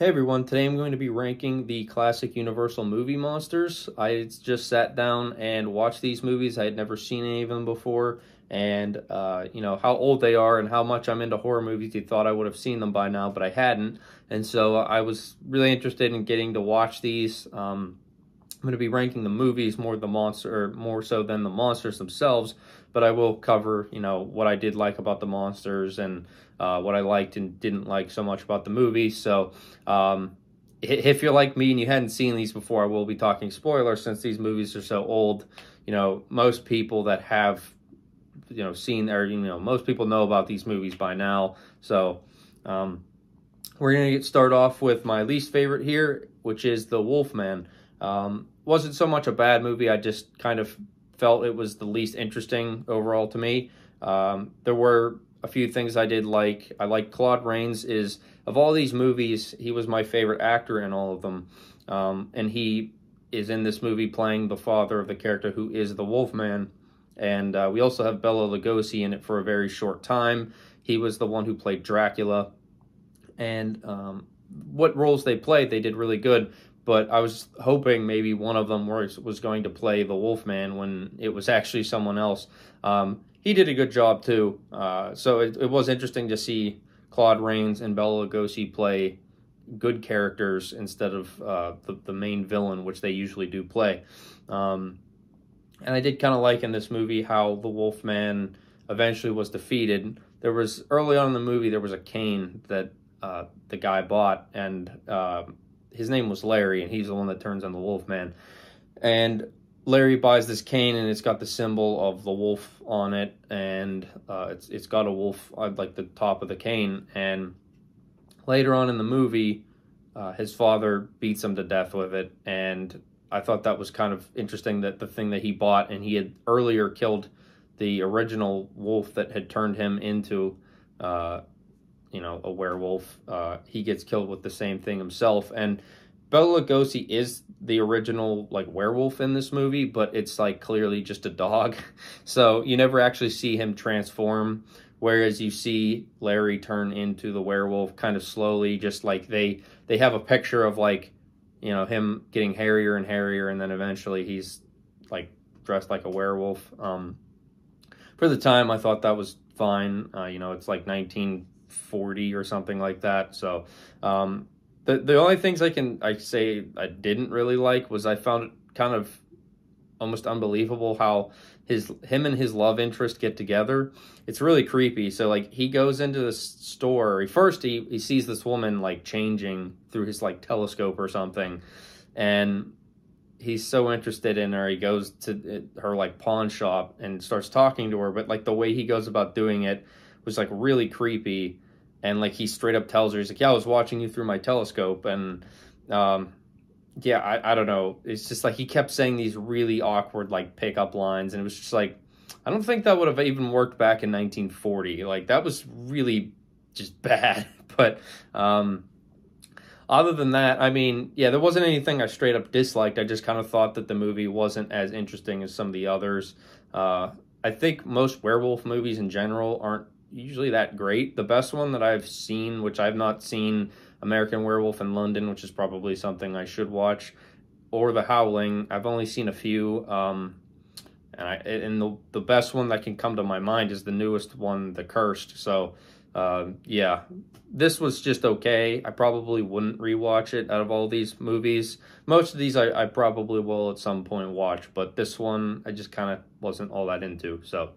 Hey everyone, today I'm going to be ranking the classic Universal movie monsters. I just sat down and watched these movies. I had never seen any of them before. And, uh, you know, how old they are and how much I'm into horror movies. You thought I would have seen them by now, but I hadn't. And so I was really interested in getting to watch these. Um, I'm going to be ranking the movies more the monster, more so than the monsters themselves. But I will cover, you know, what I did like about the monsters and uh, what I liked and didn't like so much about the movie. So, um, if you're like me and you hadn't seen these before, I will be talking spoilers since these movies are so old. You know, most people that have, you know, seen or you know, most people know about these movies by now. So, um, we're gonna get start off with my least favorite here, which is the Wolfman. Um, wasn't so much a bad movie. I just kind of felt it was the least interesting overall to me. Um, there were a few things I did like. I like Claude Rains is of all these movies, he was my favorite actor in all of them, um, and he is in this movie playing the father of the character who is the Wolfman. And uh, we also have Bela Lugosi in it for a very short time. He was the one who played Dracula, and um, what roles they played, they did really good. But I was hoping maybe one of them was was going to play the Wolfman when it was actually someone else. Um, he did a good job too. Uh, so it, it was interesting to see Claude Rains and Bela Lugosi play good characters instead of uh, the, the main villain, which they usually do play. Um, and I did kind of like in this movie how the Wolfman eventually was defeated. There was early on in the movie there was a cane that uh, the guy bought, and uh, his name was Larry, and he's the one that turns on the Wolfman. And Larry buys this cane and it's got the symbol of the wolf on it, and uh, it's it's got a wolf on like the top of the cane. And later on in the movie, uh, his father beats him to death with it, and I thought that was kind of interesting that the thing that he bought and he had earlier killed the original wolf that had turned him into, uh, you know, a werewolf. Uh, he gets killed with the same thing himself, and Bela Lugosi is the original like werewolf in this movie, but it's like clearly just a dog. So you never actually see him transform. Whereas you see Larry turn into the werewolf kind of slowly, just like they they have a picture of like, you know, him getting hairier and hairier, and then eventually he's like dressed like a werewolf. Um, for the time, I thought that was fine. Uh, you know, it's like 1940 or something like that. So um, the the only things I can I say I didn't really like was I found it kind of almost unbelievable how his him and his love interest get together. It's really creepy. So like he goes into the store. He, first he he sees this woman like changing through his like telescope or something, and he's so interested in her. He goes to her like pawn shop and starts talking to her. But like the way he goes about doing it was like really creepy. And like he straight up tells her he's like yeah i was watching you through my telescope. And um yeah i, I don't know. It's just like he kept saying these really awkward like pickup lines. And it was just like i don't think that would have even worked back in 1940 like that was really just bad. But um other than that i mean yeah there wasn't anything i straight up disliked. I just kind of thought that the movie wasn't as interesting as some of the others. Uh i think most werewolf movies in general aren't usually that great. The best one that I've seen, which I've not seen, American Werewolf in London, which is probably something I should watch, or The Howling. I've only seen a few, um, and I and the the best one that can come to my mind is the newest one, The Cursed. So, uh, yeah, this was just okay. I probably wouldn't rewatch it out of all these movies. Most of these I, I probably will at some point watch, but this one I just kind of wasn't all that into. So.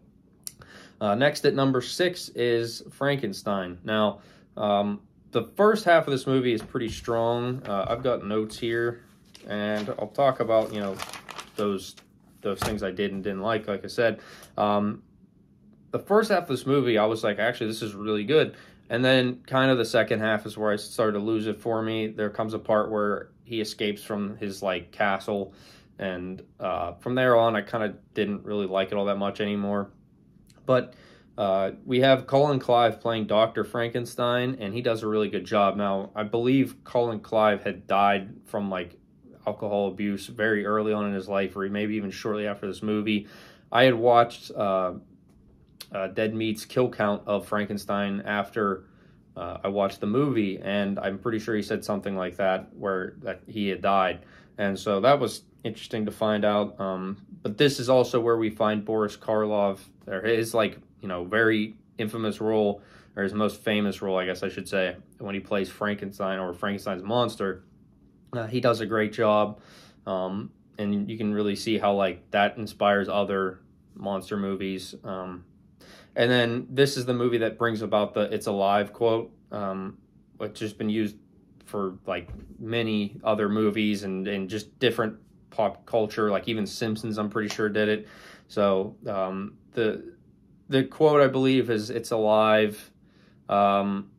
Uh, next at number six is Frankenstein. Now, um, the first half of this movie is pretty strong. Uh, I've got notes here, and I'll talk about you know those those things I did and didn't like. Like I said, um, the first half of this movie, I was like, actually, this is really good. And then kind of the second half is where I started to lose it for me. There comes a part where he escapes from his like castle, and uh, from there on, I kind of didn't really like it all that much anymore. But uh, we have Colin Clive playing Dr. Frankenstein, and he does a really good job. Now, I believe Colin Clive had died from like alcohol abuse very early on in his life, or maybe even shortly after this movie. I had watched uh, uh, Dead Meat's kill count of Frankenstein after uh, I watched the movie, and I'm pretty sure he said something like that where that he had died, and so that was interesting to find out. Um, but this is also where we find Boris Karloff, or his like you know very infamous role, or his most famous role, I guess I should say, when he plays Frankenstein or Frankenstein's monster. Uh, he does a great job, um, and you can really see how like that inspires other monster movies. Um, and then this is the movie that brings about the "It's alive" quote, um, which has been used for like many other movies and and just different pop culture. Like even Simpsons, I'm pretty sure did it. So um, the the quote I believe is "It's alive." Um,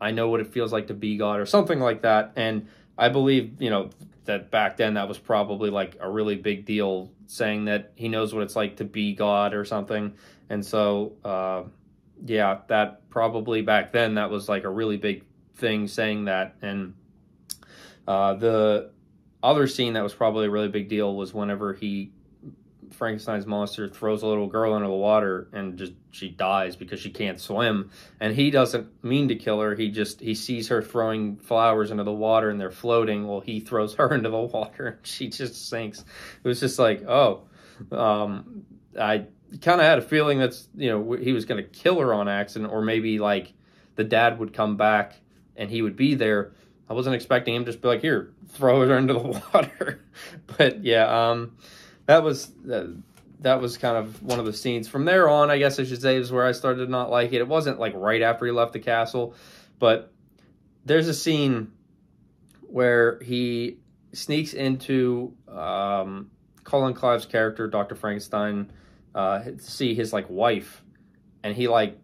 I know what it feels like to be God, or something like that. And I believe you know that back then that was probably like a really big deal, saying that he knows what it's like to be God or something. And so, uh, yeah, that probably back then that was like a really big thing saying that. And uh, the other scene that was probably a really big deal was whenever he Frankenstein's monster throws a little girl into the water and just she dies because she can't swim. And he doesn't mean to kill her. He just he sees her throwing flowers into the water and they're floating well he throws her into the water and she just sinks. It was just like oh um, I kind of had a feeling that's you know he was going to kill her on accident or maybe like the dad would come back and he would be there i wasn't expecting him to just be like here throw her into the water. But yeah um that was that was kind of one of the scenes. From there on i guess i should say is where i started to not like it. It wasn't like right after he left the castle but there's a scene where he sneaks into um, colin clive's character dr frankenstein uh, to see his like wife, and he like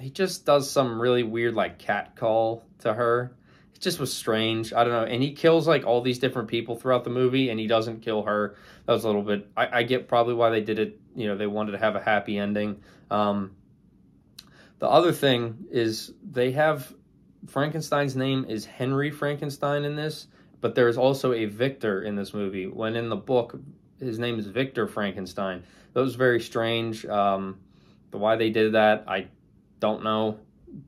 he just does some really weird like cat call to her. It just was strange. I don't know. And he kills like all these different people throughout the movie, and he doesn't kill her. That was a little bit. I, I get probably why they did it. You know, they wanted to have a happy ending. Um, the other thing is they have Frankenstein's name is Henry Frankenstein in this, but there is also a Victor in this movie. When in the book, his name is Victor Frankenstein. That was very strange. Um, the why they did that, I don't know.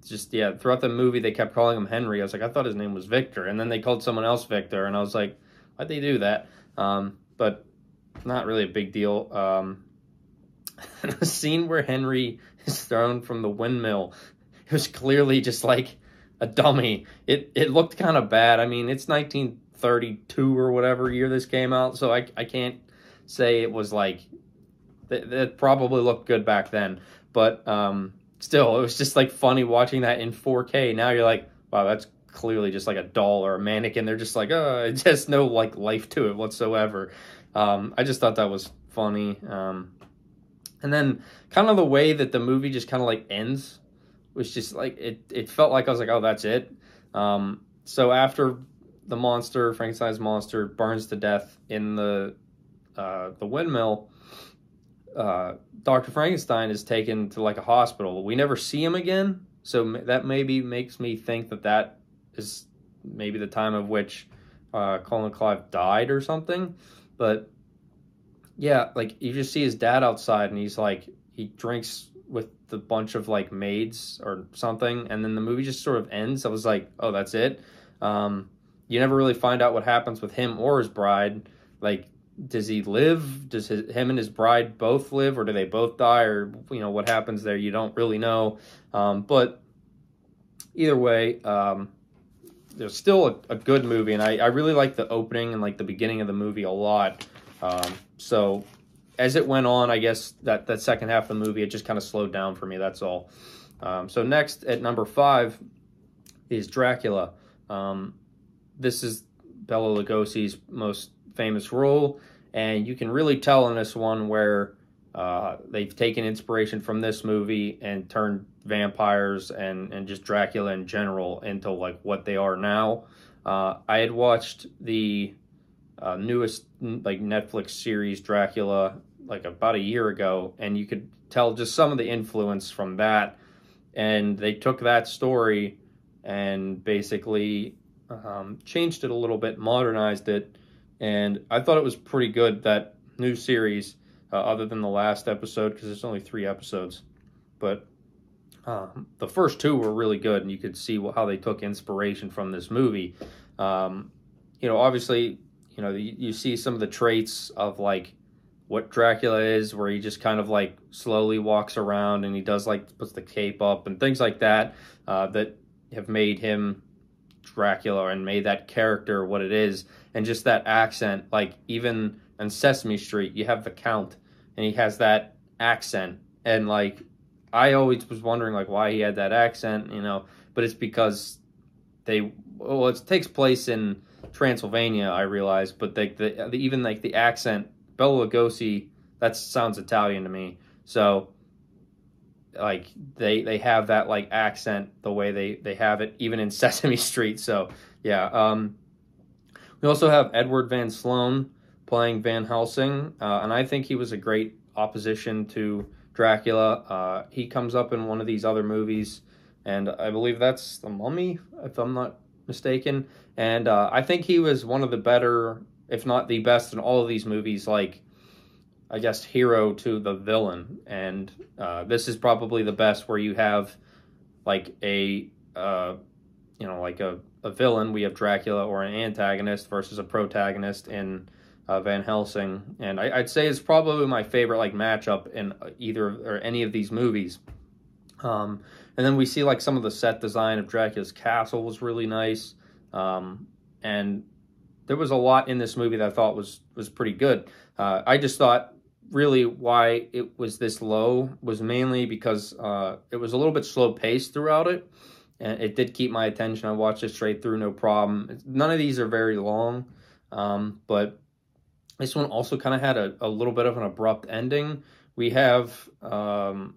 Just yeah, throughout the movie they kept calling him Henry. I was like, I thought his name was Victor, and then they called someone else Victor, and I was like, why'd they do that? Um, but not really a big deal. Um, the scene where Henry is thrown from the windmill, it was clearly just like a dummy. It it looked kind of bad. I mean, it's 1932 or whatever year this came out, so I I can't say it was like that, that probably looked good back then, but um, still, it was just like funny watching that in 4K. Now you're like, wow, that's clearly just like a doll or a mannequin. They're just like, oh, it has no like life to it whatsoever. Um, I just thought that was funny. Um, and then kind of the way that the movie just kind of like ends was just like it. It felt like I was like, oh, that's it. Um, so after the monster, Frankenstein's monster, burns to death in the uh, the windmill, uh, Dr. Frankenstein is taken to like a hospital. We never see him again, so that maybe makes me think that that is maybe the time of which uh, Colin Clive died or something. But yeah, like you just see his dad outside, and he's like he drinks with the bunch of like maids or something, and then the movie just sort of ends. I was like, oh, that's it. Um, you never really find out what happens with him or his bride. Like does he live? Does his, him and his bride both live, or do they both die, or you know what happens there? You don't really know. Um, but either way, um, there's still a, a, good movie, and I, I really like the opening and like the beginning of the movie a lot. Um, so as it went on, I guess that that second half of the movie it just kind of slowed down for me. That's all. Um, so next at number five is Dracula. Um, this is Bela Lugosi's most famous role, and you can really tell in this one where uh, they've taken inspiration from this movie and turned vampires and and just Dracula in general into like what they are now. Uh, I had watched the uh, newest like Netflix series Dracula like about a year ago, and you could tell just some of the influence from that. And they took that story and basically um, changed it a little bit, modernized it, and I thought it was pretty good that new series, uh, other than the last episode because it's only three episodes. But Um, the first two were really good, and you could see how they took inspiration from this movie. Um, you know, obviously, you know, you, you see some of the traits of like what Dracula is, where he just kind of like slowly walks around and he does like puts the cape up and things like that uh, that have made him Dracula and made that character what it is, and just that accent. Like even on Sesame Street, you have the Count, and he has that accent, and like I always was wondering like why he had that accent, you know, but it's because they well it takes place in Transylvania, I realize, but like the, the even like the accent Bela Lugosi that sounds Italian to me. So like they they have that like accent the way they they have it even in Sesame Street. So yeah, um, we also have Edward Van Sloan playing Van Helsing, uh, and I think he was a great opposition to Dracula. Uh, he comes up in one of these other movies, and I believe that's The Mummy, if I'm not mistaken. And uh, I think he was one of the better, if not the best, in all of these movies. Like, I guess, hero to the villain. And uh, this is probably the best where you have like a, uh, you know, like a, a villain. We have Dracula or an antagonist versus a protagonist in uh, Van Helsing, and I, would say it's probably my favorite like matchup in either or any of these movies. Um, and then we see like some of the set design of Dracula's castle was really nice, um, and there was a lot in this movie that I thought was was pretty good. Uh, I just thought really why it was this low was mainly because uh, it was a little bit slow paced throughout it, and it did keep my attention. I watched it straight through, no problem. None of these are very long, um, but this one also kind of had a, a little bit of an abrupt ending. We have um,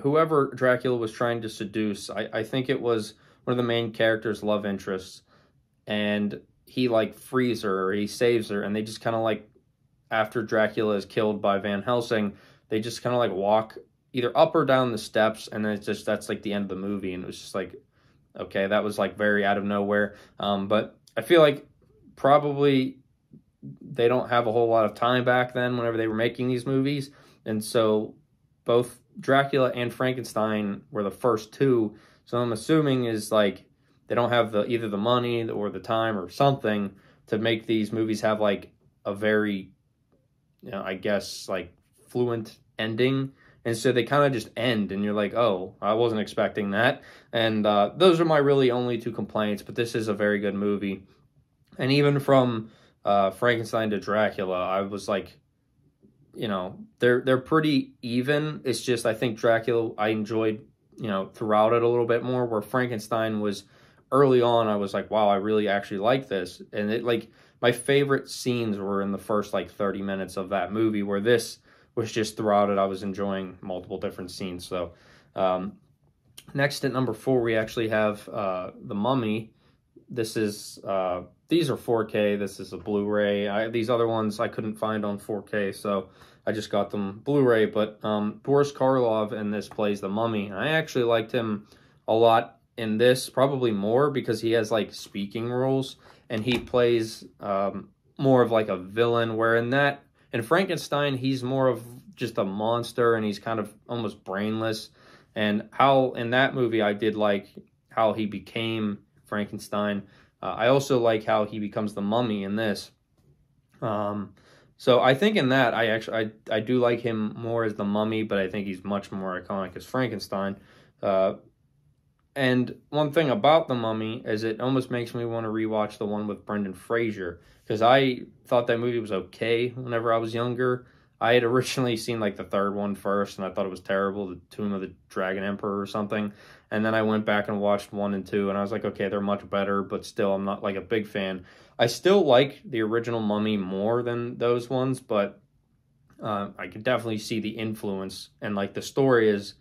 whoever Dracula was trying to seduce. I, I think it was one of the main characters' love interests, and he like frees her or he saves her, and they just kind of like after Dracula is killed by Van Helsing, they just kind of like walk either up or down the steps, and it's just that's like the end of the movie, and it was just like, okay, that was like very out of nowhere. Um, but I feel like probably they don't have a whole lot of time back then whenever they were making these movies. And so both Dracula and Frankenstein were the first two. So I'm assuming is like they don't have the either the money or the time or something to make these movies have like a very you know, I guess like fluent ending. And so they kind of just end, and you're like, oh, I wasn't expecting that. And uh, those are my really only two complaints, but this is a very good movie. And even from uh, Frankenstein to Dracula, I was like, you know, they're they're pretty even. It's just I think Dracula I enjoyed, you know, throughout it a little bit more. Where Frankenstein was early on, I was like, wow, I really actually like this, and it like my favorite scenes were in the first like thirty minutes of that movie. Where this was just throughout it, I was enjoying multiple different scenes. So. Um, next at number four, we actually have uh, the Mummy. This is uh, these are 4K. This is a Blu-ray. These other ones I couldn't find on 4K, so I just got them Blu-ray. But um, Boris Karloff in this plays the Mummy. I actually liked him a lot in this, probably more because he has like speaking roles and he plays um, more of like a villain. Where in that in Frankenstein, he's more of just a monster and he's kind of almost brainless. And how in that movie I did like how he became Frankenstein uh, I also like how he becomes the mummy in this. Um, so I think in that I actually I, I do like him more as the mummy, but I think he's much more iconic as Frankenstein. Uh, and one thing about the mummy is it almost makes me want to rewatch the one with Brendan Fraser because I thought that movie was okay whenever I was younger. I had originally seen like the third one first, and I thought it was terrible, the Tomb of the Dragon Emperor or something. And then I went back and watched one and two, and I was like, okay, they're much better, but still, I'm not like a big fan. I still like the original Mummy more than those ones, but uh, I can definitely see the influence, and like the story is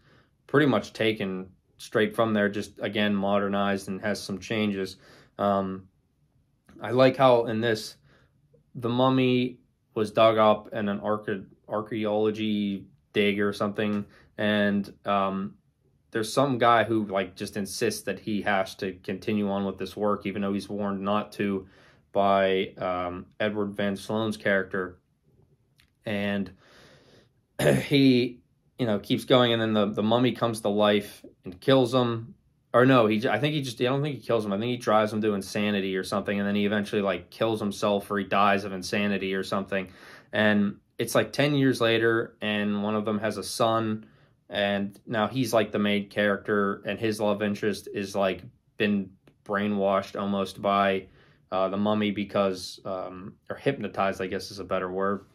pretty much taken straight from there, just again modernized and has some changes. Um, I like how in this, the Mummy was dug up in an archaeology dig or something, and um, there's some guy who like just insists that he has to continue on with this work, even though he's warned not to by um, Edward Van Sloan's character, and he you know, keeps going, and then the the mummy comes to life and kills him. Or no, he I think he just I don't think he kills him. I think he drives him to insanity or something, and then he eventually like kills himself or he dies of insanity or something. And it's like ten years later, and one of them has a son, and now he's like the main character, and his love interest is like been brainwashed almost by uh, the mummy because um, or hypnotized, I guess is a better word.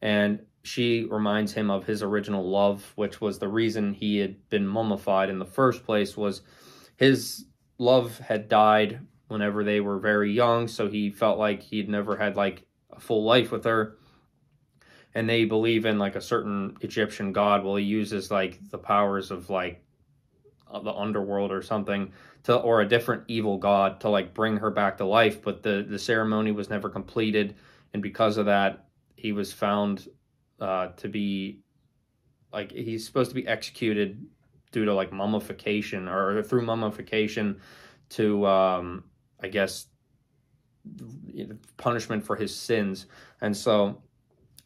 And she reminds him of his original love, which was the reason he had been mummified in the first place. Was his love had died whenever they were very young, so he felt like he'd never had like a full life with her. And they believe in like a certain Egyptian god. Well, he uses like the powers of like the underworld or something to or a different evil god to like bring her back to life but the the ceremony was never completed and because of that he was found uh, to be like he's supposed to be executed due to like mummification or through mummification to um i guess punishment for his sins. And so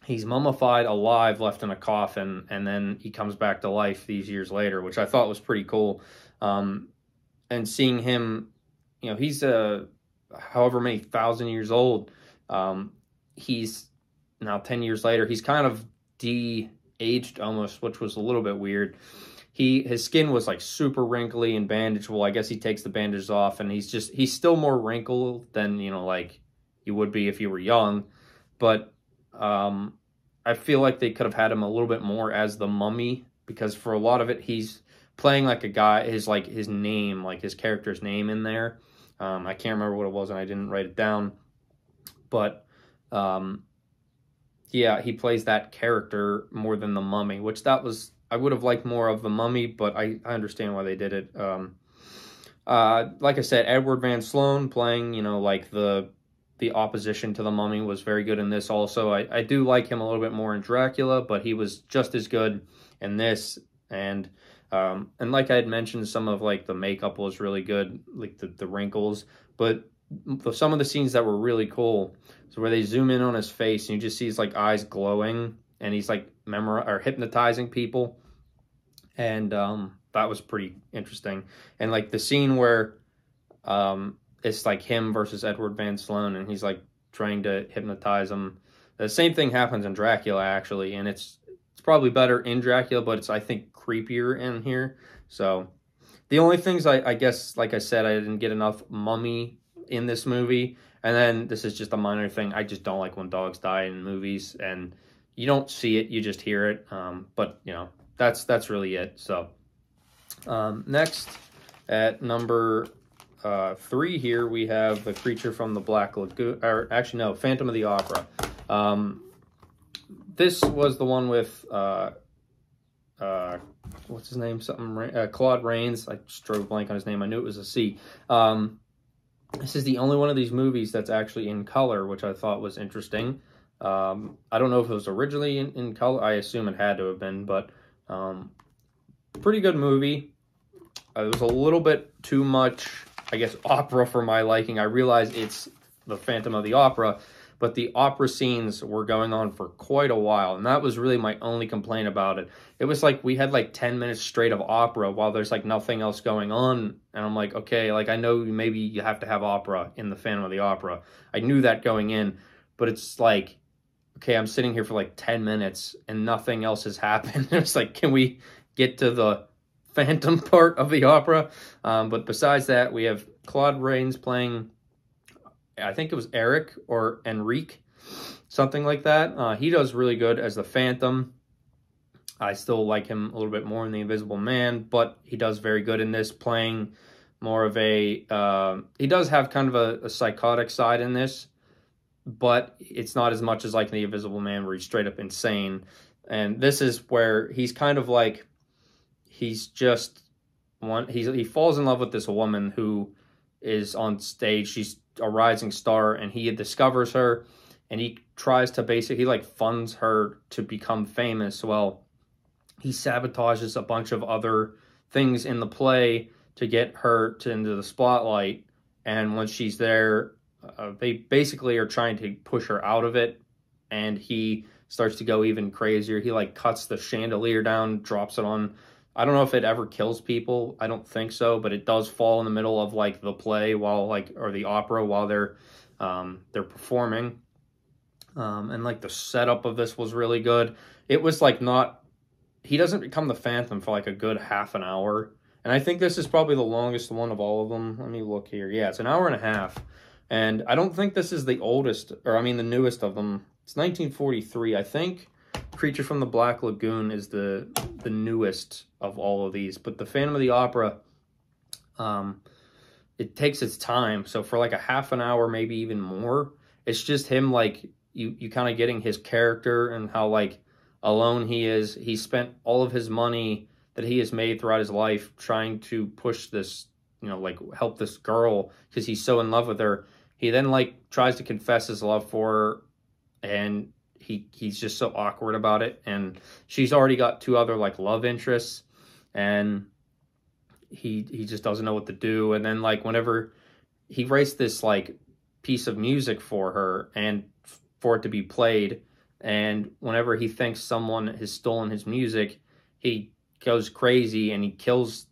he's mummified alive left in a coffin and then he comes back to life these years later which i thought was pretty cool. Um, and seeing him you know he's a uh, however many thousand years old um, he's now 10 years later he's kind of de-aged almost which was a little bit weird. He his skin was like super wrinkly and bandageable i guess he takes the bandages off and he's just he's still more wrinkled than you know like you would be if you were young. But um, I feel like they could have had him a little bit more as the mummy because for a lot of it, he's playing like a guy, his like his name, like his character's name in there. Um, I can't remember what it was and I didn't write it down, but um, yeah, he plays that character more than the mummy, which that was I would have liked more of the mummy, but I, I understand why they did it. Um, uh, like I said, Edward Van Sloan playing, you know, like the the opposition to the mummy was very good in this also. I, I do like him a little bit more in Dracula, but he was just as good in this. And um, and like I had mentioned, some of like the makeup was really good, like the, the wrinkles. But some of the scenes that were really cool is where they zoom in on his face and you just see his like eyes glowing and he's like memor or hypnotizing people. And um, that was pretty interesting. And like the scene where um, it's like him versus Edward Van Sloan, and he's like trying to hypnotize him. The same thing happens in Dracula actually, and it's it's probably better in Dracula, but it's I think creepier in here. So the only things I, I guess, like I said, I didn't get enough mummy in this movie, and then this is just a minor thing. I just don't like when dogs die in movies, and you don't see it, you just hear it. Um, but you know, that's that's really it. So um, next at number uh, three here, we have the creature from the Black Lagoon, or actually no, Phantom of the Opera. Um, this was the one with uh, uh, what's his name? Something uh, Claude Rains. I just a blank on his name. I knew it was a C. Um, this is the only one of these movies that's actually in color, which I thought was interesting. Um, I don't know if it was originally in, in, color. I assume it had to have been, but um, pretty good movie. Uh, it was a little bit too much I guess, opera for my liking. I realize it's the Phantom of the Opera, but the opera scenes were going on for quite a while, and that was really my only complaint about it. It was like we had like 10 minutes straight of opera while there's like nothing else going on, and I'm like, okay, like I know maybe you have to have opera in the Phantom of the Opera. I knew that going in, but it's like, okay, I'm sitting here for like 10 minutes and nothing else has happened. it's like, can we get to the phantom part of the opera. Um, but besides that, we have Claude Rains playing, I think it was Eric or Enrique, something like that. Uh, he does really good as the Phantom. I still like him a little bit more in The Invisible Man, but he does very good in this, playing more of a. Uh, he does have kind of a, a psychotic side in this, but it's not as much as like The Invisible Man, where he's straight up insane. And this is where he's kind of like he's just one he's he falls in love with this woman who is on stage she's a rising star and he discovers her and he tries to basically he like funds her to become famous well he sabotages a bunch of other things in the play to get her to into the spotlight and once she's there uh, they basically are trying to push her out of it and he starts to go even crazier. He like cuts the chandelier down, drops it on. I don't know if it ever kills people. I don't think so, but it does fall in the middle of like the play while like or the opera while they're um, they're performing. Um, and like the setup of this was really good. It was like not he doesn't become the Phantom for like a good half an hour. And I think this is probably the longest one of all of them. Let me look here. Yeah, it's an hour and a half. And I don't think this is the oldest, or I mean the newest of them. It's 1943. I think Creature from the Black Lagoon is the the newest of all of these. But the Phantom of the Opera, um, it takes its time. So for like a half an hour, maybe even more, it's just him like you you kind of getting his character and how like alone he is. He spent all of his money that he has made throughout his life trying to push this, you know, like help this girl because he's so in love with her. He then like tries to confess his love for her and he he's just so awkward about it. And she's already got two other like love interests. And he he just doesn't know what to do. And then like whenever he writes this like piece of music for her and for it to be played and whenever he thinks someone has stolen his music he goes crazy and he kills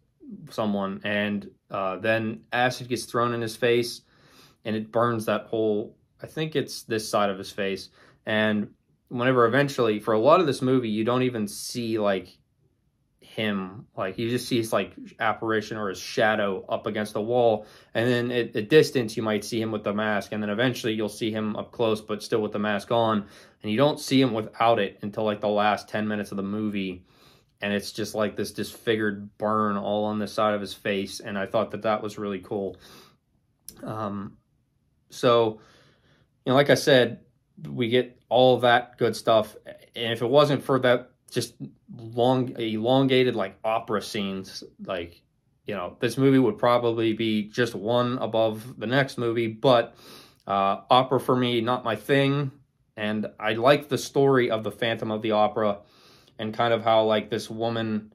someone. And uh, then acid gets thrown in his face and it burns that whole i think it's this side of his face. And whenever eventually for a lot of this movie you don't even see like him. Like you just see his like apparition or his shadow up against the wall. And then at a distance you might see him with the mask. And then eventually you'll see him up close but still with the mask on. And you don't see him without it until like the last 10 minutes of the movie. And it's just like this disfigured burn all on the side of his face. And i thought that that was really cool. Um so you know like i said we get all that good stuff. And if it wasn't for that just long elongated like opera scenes like you know this movie would probably be just one above the next movie. But uh opera for me not my thing. And i like the story of the phantom of the opera and kind of how like this woman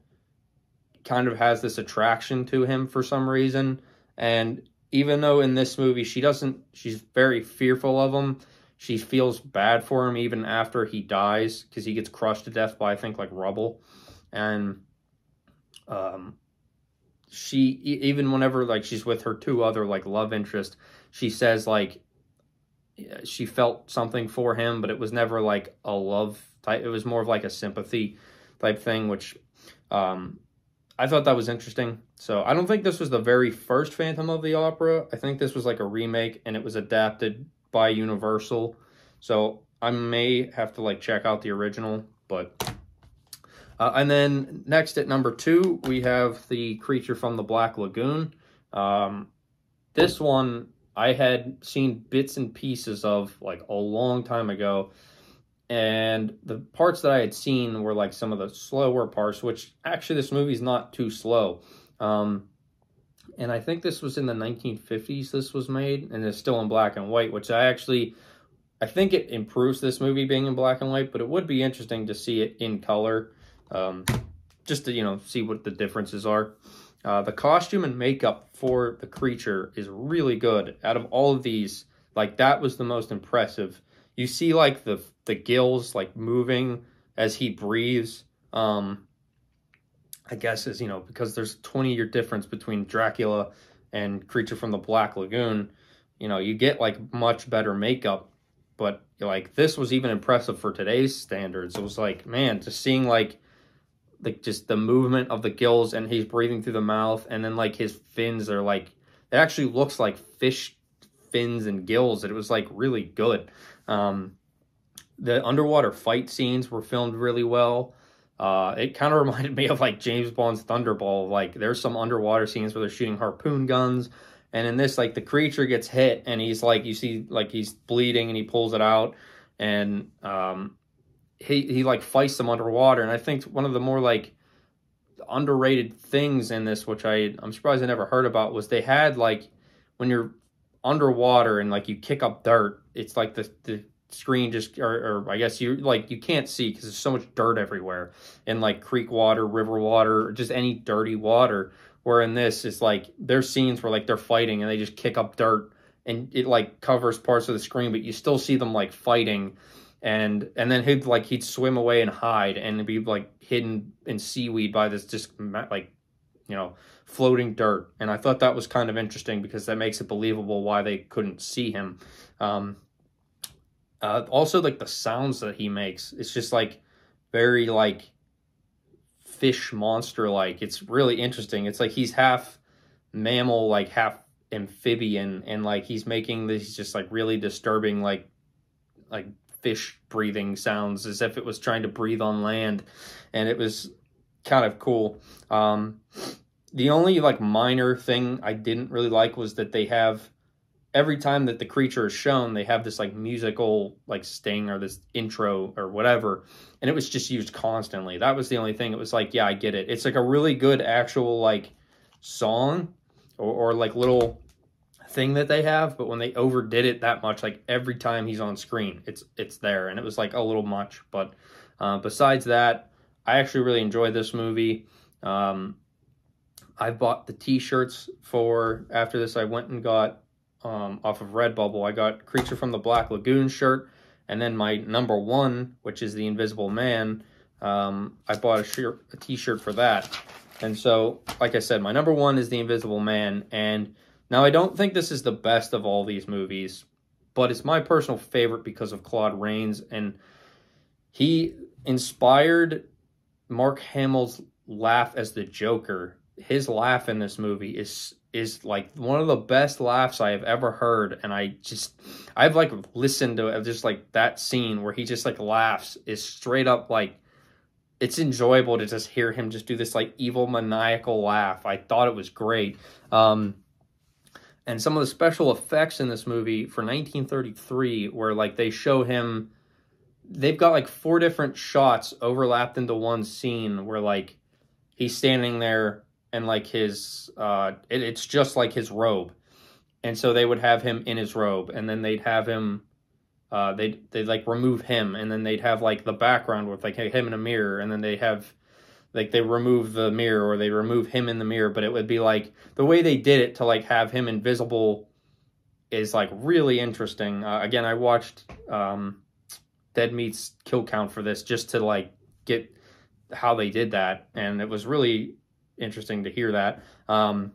kind of has this attraction to him for some reason. And even though in this movie she doesn't she's very fearful of him she feels bad for him even after he dies because he gets crushed to death by I think like rubble, and um, she even whenever like she's with her two other like love interest, she says like she felt something for him, but it was never like a love type. It was more of like a sympathy type thing, which um, I thought that was interesting. So I don't think this was the very first Phantom of the Opera. I think this was like a remake and it was adapted by Universal. So I may have to like check out the original, but uh, and then next at number two, we have the creature from the Black Lagoon. Um, this one I had seen bits and pieces of like a long time ago. And the parts that I had seen were like some of the slower parts, which actually this movie's not too slow. Um, and I think this was in the 1950s this was made, and it's still in black and white, which I actually, I think it improves this movie being in black and white, but it would be interesting to see it in color, um, just to, you know, see what the differences are. Uh, the costume and makeup for the creature is really good. Out of all of these, like, that was the most impressive. You see, like, the, the gills, like, moving as he breathes. Um, I guess is, you know, because there's 20 year difference between Dracula and Creature from the Black Lagoon, you know, you get like much better makeup, but like this was even impressive for today's standards. It was like, man, just seeing like like just the movement of the gills and he's breathing through the mouth and then like his fins are like it actually looks like fish fins and gills. It was like really good. Um the underwater fight scenes were filmed really well. Uh, it kind of reminded me of like James Bond's Thunderball. Like there's some underwater scenes where they're shooting harpoon guns, and in this, like the creature gets hit and he's like you see like he's bleeding and he pulls it out, and um, he he like fights them underwater. And I think one of the more like underrated things in this, which I I'm surprised I never heard about, was they had like when you're underwater and like you kick up dirt, it's like the the screen just or, or, I guess you like you can't see because there's so much dirt everywhere in like creek water, river water, just any dirty water. Where in this it's like there's scenes where like they're fighting and they just kick up dirt and it like covers parts of the screen, but you still see them like fighting. and and then he'd like he'd swim away and hide and be like hidden in seaweed by this just like you know floating dirt and i thought that was kind of interesting because that makes it believable why they couldn't see him um uh, also like the sounds that he makes it's just like very like fish monster like it's really interesting. It's like he's half mammal like half amphibian and like he's making these just like really disturbing like like fish breathing sounds as if it was trying to breathe on land and it was kind of cool. Um the only like minor thing i didn't really like was that they have every time that the creature is shown they have this like musical like sting or this intro or whatever and it was just used constantly that was the only thing it was like yeah i get it it's like a really good actual like song or, or like little thing that they have, but when they overdid it that much, like every time he's on screen, it's it's there, and it was like a little much. But uh, besides that, I actually really enjoyed this movie. Um, I bought the T-shirts for after this. I went and got um, off of Redbubble. I got Creature from the Black Lagoon shirt, and then my number one, which is the Invisible Man. Um, I bought a shirt, a T-shirt for that. And so, like I said, my number one is The Invisible Man. And now I don't think this is the best of all these movies, but it's my personal favorite because of Claude Rains. And he inspired Mark Hamill's laugh as the Joker. His laugh in this movie is is like one of the best laughs I have ever heard. And I just, I've like listened to just like that scene where he just like laughs is straight up like it's enjoyable to just hear him just do this like evil maniacal laugh. I thought it was great. Um, and some of the special effects in this movie for 1933 where like they show him they've got like four different shots overlapped into one scene where like he's standing there and like his uh it, it's just like his robe and so they would have him in his robe and then they'd have him uh, they'd they'd like remove him, and then they'd have like the background with like him in a mirror, and then they have like they remove the mirror or they remove him in the mirror, but it would be like the way they did it to like have him invisible is like really interesting. Uh, again, I watched um, Dead Meat's kill count for this just to like get how they did that, and it was really interesting to hear that. Um,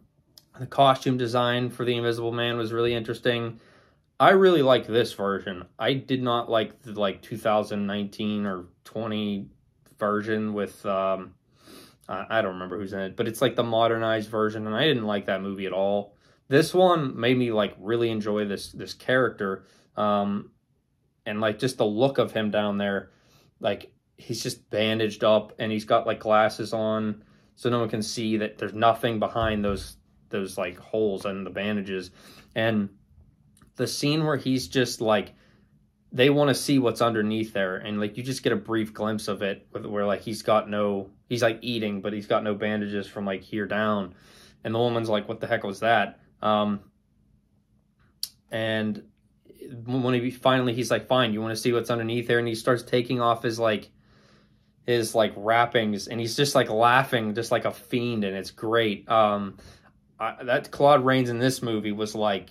the costume design for the Invisible Man was really interesting. I really like this version. I did not like the like 2019 or 20 version with um I don't remember who's in it, but it's like the modernized version and I didn't like that movie at all. This one made me like really enjoy this this character um and like just the look of him down there like he's just bandaged up and he's got like glasses on so no one can see that there's nothing behind those those like holes and the bandages. And the scene where he's just like they want to see what's underneath there and like you just get a brief glimpse of it where like he's got no he's like eating but he's got no bandages from like here down. And the woman's like what the heck was that? Um and when he finally he's like fine you want to see what's underneath there? And he starts taking off his like his like wrappings and he's just like laughing just like a fiend and it's great um I, that claude rains in this movie was like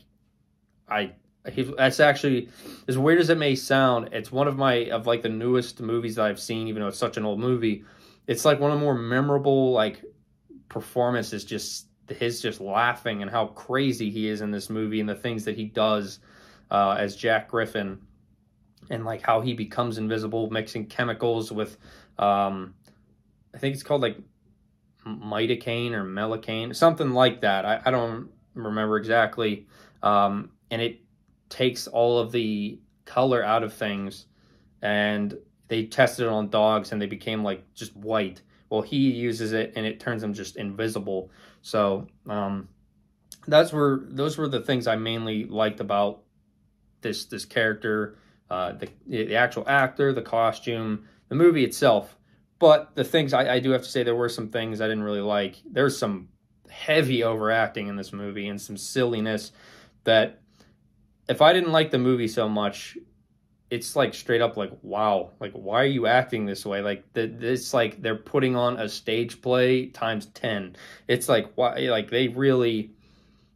I he, that's actually as weird as it may sound. It's one of my of like the newest movies that I've seen, even though it's such an old movie. It's like one of the more memorable like performances. Just his just laughing and how crazy he is in this movie and the things that he does uh, as Jack Griffin and like how he becomes invisible, mixing chemicals with um, I think it's called like mitocane or melicane, something like that. I, I don't remember exactly. Um, and it takes all of the color out of things and they tested it on dogs and they became like just white well he uses it and it turns them just invisible so um that's where those were the things i mainly liked about this this character uh the, the actual actor the costume the movie itself but the things I, I do have to say there were some things i didn't really like there's some heavy overacting in this movie and some silliness that if I didn't like the movie so much, it's like straight up like wow, like why are you acting this way? Like the, it's like they're putting on a stage play times ten. It's like why like they really.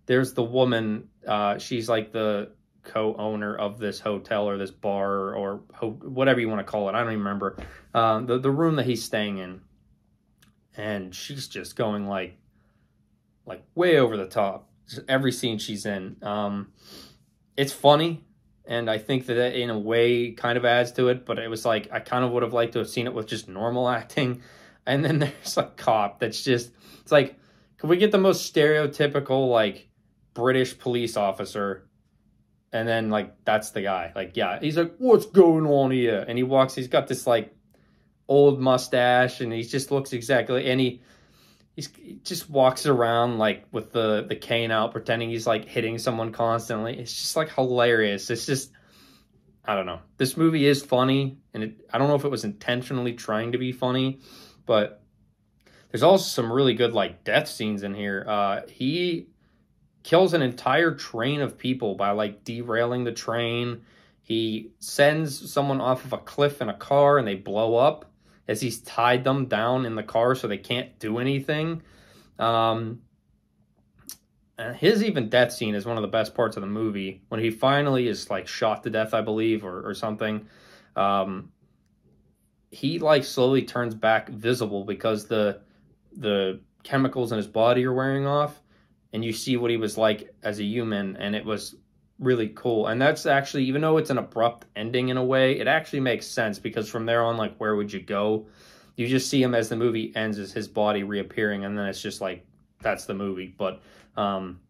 There's the woman. Uh, she's like the co-owner of this hotel or this bar or ho- whatever you want to call it. I don't even remember um, the the room that he's staying in, and she's just going like like way over the top. Just every scene she's in, um, it's funny, and I think that in a way kind of adds to it. But it was like I kind of would have liked to have seen it with just normal acting, and then there's a cop that's just it's like, can we get the most stereotypical like British police officer and then like that's the guy. Like, yeah, he's like, "What's going on here?" And he walks. He's got this like old mustache, and he just looks exactly. And he he's, he just walks around like with the the cane out, pretending he's like hitting someone constantly. It's just like hilarious. It's just I don't know. This movie is funny, and it, I don't know if it was intentionally trying to be funny, but there's also some really good like death scenes in here. Uh, he kills an entire train of people by like derailing the train. He sends someone off of a cliff in a car and they blow up as he's tied them down in the car so they can't do anything. Um, his even death scene is one of the best parts of the movie when he finally is like shot to death, I believe, or, or something. Um, he like slowly turns back visible because the the chemicals in his body are wearing off and you see what he was like as a human and it was really cool. And that's actually even though it's an abrupt ending in a way it actually makes sense because from there on like where would you go? You just see him as the movie ends as his body reappearing and then it's just like that's the movie. But um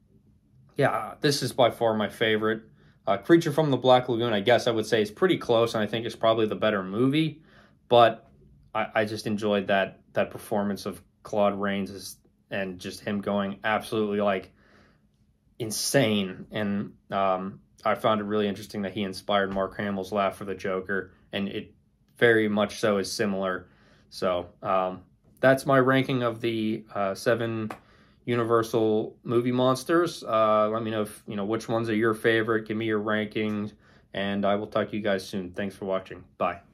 yeah this is by far my favorite. Uh, creature from the black lagoon i guess i would say is pretty close and i think it's probably the better movie but i, I just enjoyed that that performance of claude rains as and just him going absolutely like insane. And um, I found it really interesting that he inspired Mark Hamill's laugh for the Joker, and it very much so is similar. So um, that's my ranking of the uh, seven Universal movie monsters. Uh, let me know if you know which ones are your favorite. Give me your rankings, and I will talk to you guys soon. Thanks for watching. Bye.